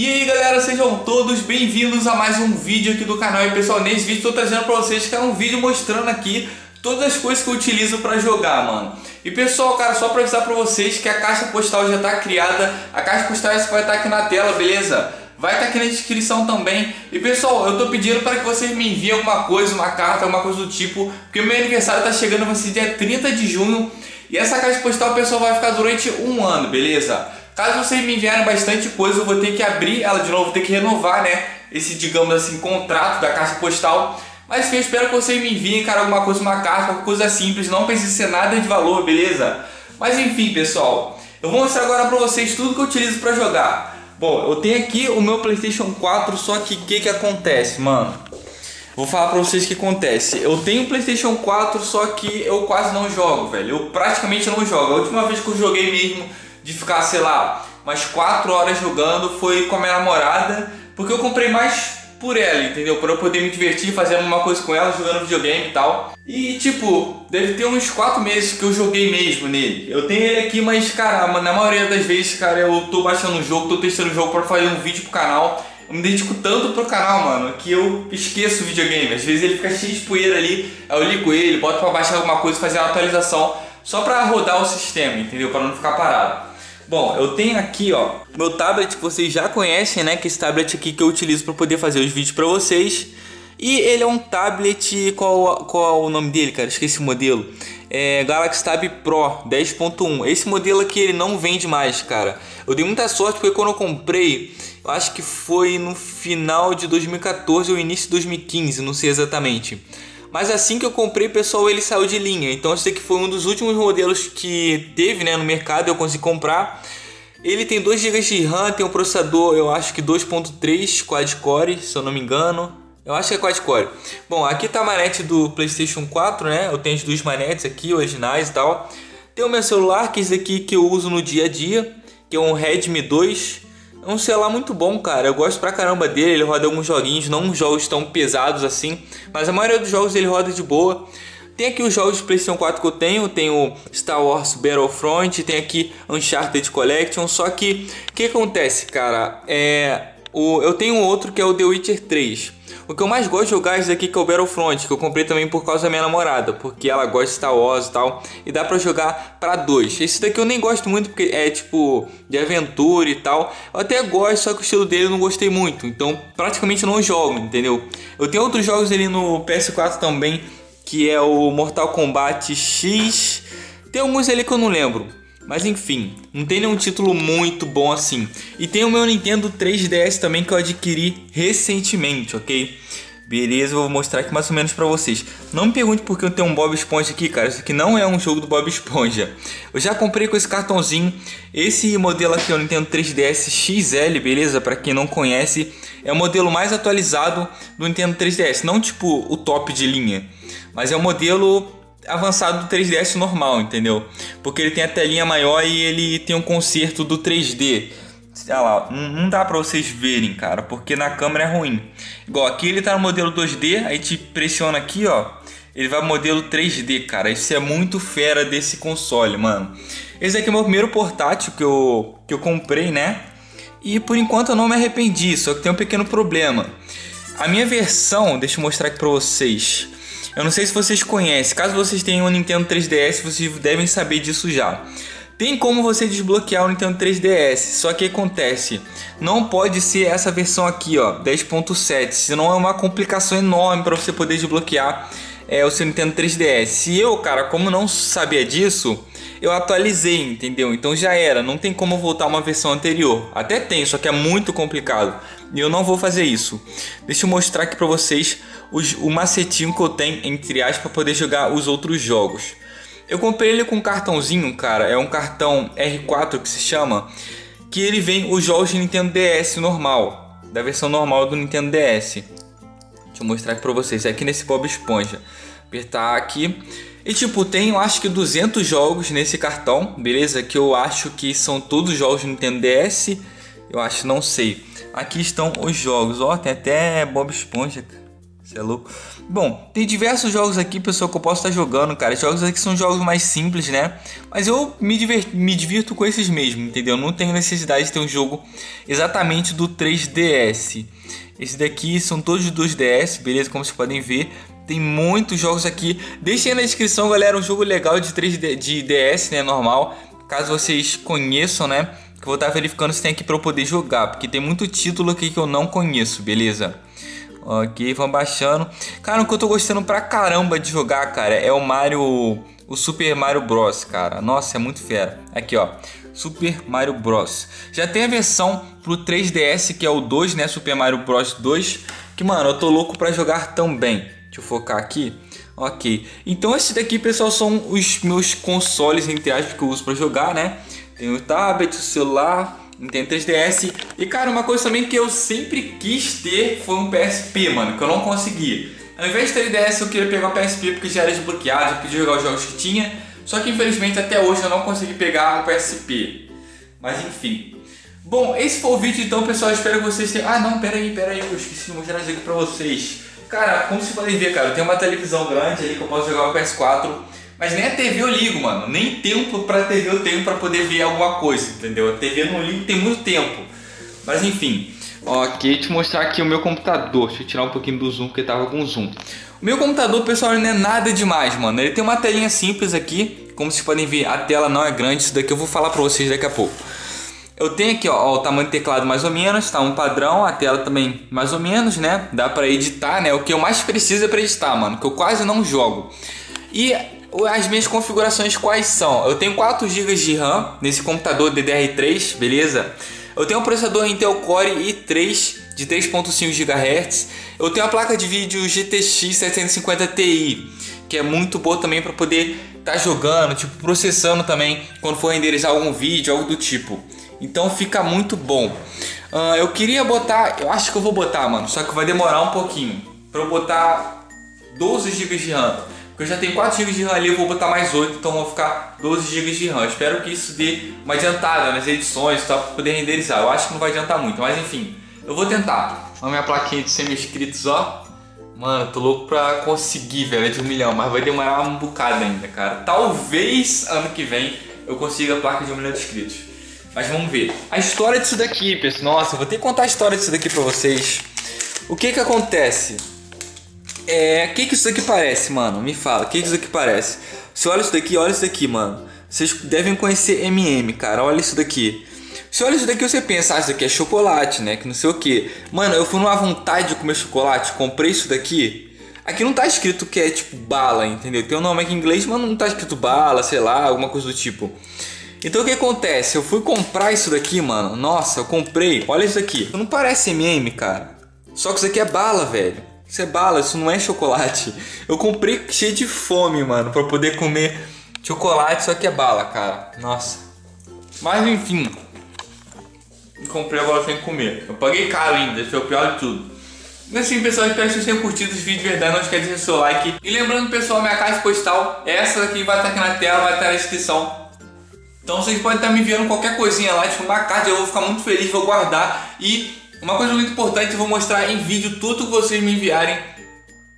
E aí galera, sejam todos bem-vindos a mais um vídeo aqui do canal. E pessoal, nesse vídeo estou trazendo para vocês que é um vídeo mostrando aqui todas as coisas que eu utilizo para jogar, mano. E pessoal, cara, só para avisar para vocês que a caixa postal já está criada. A caixa postal vai estar tá aqui na tela, beleza? Vai estar tá aqui na descrição também. E pessoal, eu tô pedindo para que vocês me enviem alguma coisa, uma carta, alguma coisa do tipo Porque meu aniversário está chegando, vai ser dia 30 de junho. E essa caixa postal, pessoal, vai ficar durante um ano, beleza? Caso vocês me enviarem bastante coisa, eu vou ter que abrir ela de novo, ter que renovar, né? Esse, digamos assim, contrato da caixa postal. Mas enfim, eu espero que vocês me enviem, cara, alguma coisa, uma carta, qualquer coisa simples. Não precisa ser nada de valor, beleza? Mas enfim, pessoal. Eu vou mostrar agora pra vocês tudo que eu utilizo pra jogar. Bom, eu tenho aqui o meu Playstation 4, só que o que que acontece, mano? Vou falar pra vocês o que acontece. Eu tenho Playstation 4, só que eu quase não jogo, velho. Eu praticamente não jogo. A última vez que eu joguei mesmo de ficar, sei lá, umas 4 horas jogando foi com a minha namorada, porque eu comprei mais por ela, entendeu? Para eu poder me divertir, fazer alguma coisa com ela, jogando videogame e tal. E tipo, deve ter uns 4 meses que eu joguei mesmo nele. Eu tenho ele aqui, mas cara, na maioria das vezes, cara, eu tô baixando o jogo, tô testando o jogo para fazer um vídeo pro canal. Eu me dedico tanto pro canal, mano, que eu esqueço o videogame. Às vezes ele fica cheio de poeira ali, eu ligo ele, boto pra baixar alguma coisa, fazer uma atualização, só pra rodar o sistema, entendeu? Para não ficar parado. Bom, eu tenho aqui, ó, meu tablet que vocês já conhecem, né? Que é esse tablet aqui que eu utilizo para poder fazer os vídeos para vocês. E ele é um tablet, qual, qual é o nome dele, cara? Esqueci o modelo. É Galaxy Tab Pro 10.1. Esse modelo aqui ele não vende mais, cara. Eu dei muita sorte porque quando eu comprei, eu acho que foi no final de 2014 ou início de 2015, não sei exatamente. Mas assim que eu comprei, pessoal, ele saiu de linha. Então esse aqui foi um dos últimos modelos que teve né, no mercado, eu consegui comprar. Ele tem 2 GB de RAM, tem um processador, eu acho que 2.3 quad-core, se eu não me engano. Eu acho que é quad-core. Bom, aqui tá a manete do PlayStation 4, né? Eu tenho as duas manetes aqui, originais e tal. Tem o meu celular, que é esse aqui que eu uso no dia a dia, que é um Redmi 2. É um celular muito bom, cara. Eu gosto pra caramba dele. Ele roda alguns joguinhos, não jogos tão pesados assim, mas a maioria dos jogos ele roda de boa. Tem aqui os jogos de PlayStation 4 que eu tenho, tenho Star Wars Battlefront, tem aqui Uncharted Collection, só que o que acontece, cara? É o eu tenho outro que é o The Witcher 3. O que eu mais gosto de jogar é esse aqui que é o Battlefront, que eu comprei também por causa da minha namorada, porque ela gosta de Star Wars e tal, e dá pra jogar pra dois. Esse daqui eu nem gosto muito porque é tipo de aventura e tal. Eu até gosto, só que o estilo dele eu não gostei muito, então praticamente não jogo, entendeu? Eu tenho outros jogos ali no PS4 também, que é o Mortal Kombat X. Tem alguns ali que eu não lembro. Mas enfim, não tem nenhum título muito bom assim. E tem o meu Nintendo 3DS também que eu adquiri recentemente, ok? Beleza, vou mostrar aqui mais ou menos pra vocês. Não me pergunte por que eu tenho um Bob Esponja aqui, cara. Isso aqui não é um jogo do Bob Esponja. Eu já comprei com esse cartãozinho. Esse modelo aqui é o Nintendo 3DS XL, beleza? Pra quem não conhece, é o modelo mais atualizado do Nintendo 3DS. Não tipo o top de linha, mas é o modelo avançado do 3DS normal, entendeu? Porque ele tem a telinha maior e ele tem um conserto do 3D. Sei lá, não dá pra vocês verem, cara, porque na câmera é ruim. Igual aqui ele tá no modelo 2D, aí te pressiona aqui, ó. Ele vai modelo 3D, cara. Isso é muito fera desse console, mano. Esse aqui é o meu primeiro portátil que eu, que eu comprei, né? E por enquanto eu não me arrependi, só que tem um pequeno problema. A minha versão, deixa eu mostrar aqui pra vocês. Eu não sei se vocês conhecem, caso vocês tenham um Nintendo 3DS, vocês devem saber disso já. Tem como você desbloquear o Nintendo 3DS, só que acontece, não pode ser essa versão aqui, ó, 10.7, senão é uma complicação enorme para você poder desbloquear é, o seu Nintendo 3DS. E eu, cara, como não sabia disso, eu atualizei, entendeu? Então já era, não tem como voltar uma versão anterior. Até tem, só que é muito complicado. E eu não vou fazer isso. Deixa eu mostrar aqui para vocês os, o macetinho que eu tenho, entre aspas, para poder jogar os outros jogos. Eu comprei ele com um cartãozinho, cara. É um cartão R4 que se chama. Que ele vem os jogos de Nintendo DS normal. Da versão normal do Nintendo DS. Deixa eu mostrar aqui pra vocês. É aqui nesse Bob Esponja. Apertar aqui. E tipo, tem eu acho que 200 jogos nesse cartão, beleza? Que eu acho que são todos jogos do Nintendo DS. Eu acho, não sei. Aqui estão os jogos. Ó, tem até Bob Esponja. Você é louco? Bom, tem diversos jogos aqui, pessoal, que eu posso estar jogando, cara. Jogos aqui são jogos mais simples, né? Mas eu me, divirto, me divirto com esses mesmo, entendeu? Não tenho necessidade de ter um jogo exatamente do 3DS. Esse daqui são todos do 2DS, beleza? Como vocês podem ver. Tem muitos jogos aqui. Deixem na descrição, galera, um jogo legal de 3D, de DS, né? Normal. Caso vocês conheçam, né? Que eu vou estar verificando se tem aqui para eu poder jogar. Porque tem muito título aqui que eu não conheço, beleza? Ok, vamos baixando. Cara, o que eu tô gostando pra caramba de jogar, cara, é o Mario. O Super Mario Bros, cara. Nossa, é muito fera. Aqui, ó. Super Mario Bros. Já tem a versão pro 3DS, que é o 2, né? Super Mario Bros 2. Que, mano, eu tô louco pra jogar também. Deixa eu focar aqui. Ok. Então, esses daqui, pessoal, são os meus consoles, entre aspas, que eu uso pra jogar, né? Tem o tablet, o celular, Nintendo 3DS. E cara, uma coisa também que eu sempre quis ter foi um PSP, mano, que eu não consegui. Ao invés de ter 3DS, eu queria pegar um PSP porque já era desbloqueado, eu podia jogar os jogos que tinha. Só que infelizmente até hoje eu não consegui pegar um PSP. Mas enfim. Bom, esse foi o vídeo então, pessoal. espero que vocês tenham. Ah, não, pera aí, pera aí, eu esqueci de mostrar isso aqui pra vocês. Cara, como vocês podem ver, cara, eu tenho uma televisão grande ali que eu posso jogar o PS4. Mas nem a TV eu ligo, mano. Nem tempo pra TV eu tenho pra poder ver alguma coisa, entendeu? A TV eu não ligo tem muito tempo. Mas enfim. Ok, te mostrar aqui o meu computador. Deixa eu tirar um pouquinho do zoom, porque tava com zoom. O meu computador, pessoal, não é nada demais, mano. Ele tem uma telinha simples aqui. Como vocês podem ver, a tela não é grande. Isso daqui eu vou falar pra vocês daqui a pouco. Eu tenho aqui, ó, ó, o tamanho do teclado mais ou menos, tá um padrão, a tela também mais ou menos, né? Dá pra editar, né? O que eu mais preciso é pra editar, mano, que eu quase não jogo. E as minhas configurações quais são? Eu tenho 4 GB de RAM nesse computador DDR3, beleza? Eu tenho um processador Intel Core i3 de 3.5 GHz. Eu tenho a placa de vídeo GTX 750 Ti, que é muito boa também para poder estar tá jogando, tipo processando também quando for renderizar algum vídeo, algo do tipo. Então fica muito bom. Uh, eu queria botar, eu acho que eu vou botar, mano, só que vai demorar um pouquinho para eu botar 12 GB de RAM. Eu já tenho 4 GB de RAM ali, eu vou botar mais 8, então vou ficar 12 GB de RAM. Espero que isso dê uma adiantada nas edições, tá? Pra poder renderizar. Eu acho que não vai adiantar muito, mas enfim, eu vou tentar. Olha minha plaquinha de 100 mil inscritos, ó. Mano, tô louco pra conseguir, velho, é de um milhão, mas vai demorar um bocado ainda, cara. Talvez ano que vem eu consiga a placa de um milhão de inscritos. Mas vamos ver. A história disso daqui, pessoal. Nossa, vou ter que contar a história disso daqui pra vocês. O que que acontece? É. O que, que isso daqui parece, mano? Me fala, o que, que isso daqui parece? Você olha isso daqui, olha isso daqui, mano. Vocês devem conhecer MM, cara. Olha isso daqui. Você olha isso daqui você pensa, ah, isso daqui é chocolate, né? Que não sei o que. Mano, eu fui numa vontade de comer chocolate, comprei isso daqui. Aqui não tá escrito que é tipo bala, entendeu? Tem um nome aqui em inglês, mas não tá escrito bala, sei lá, alguma coisa do tipo. Então o que acontece? Eu fui comprar isso daqui, mano. Nossa, eu comprei. Olha isso aqui. Não parece MM, cara. Só que isso aqui é bala, velho. Isso é bala, isso não é chocolate. Eu comprei cheio de fome, mano, pra poder comer chocolate, só que é bala, cara. Nossa. Mas enfim. Comprei agora sem comer. Eu paguei caro ainda, isso é o pior de tudo. E assim, pessoal, espero que vocês tenham curtido esse vídeo de verdade. Não esqueça de deixar seu like. E lembrando, pessoal, minha caixa postal, essa daqui vai estar aqui na tela, vai estar na descrição. Então vocês podem estar me enviando qualquer coisinha lá, tipo uma carta, eu vou ficar muito feliz, vou guardar. E uma coisa muito importante, eu vou mostrar em vídeo tudo que vocês me enviarem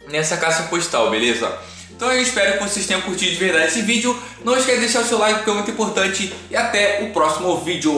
nessa caixa postal, beleza? Então eu espero que vocês tenham curtido de verdade esse vídeo. Não esqueça de deixar o seu like porque é muito importante. E até o próximo vídeo.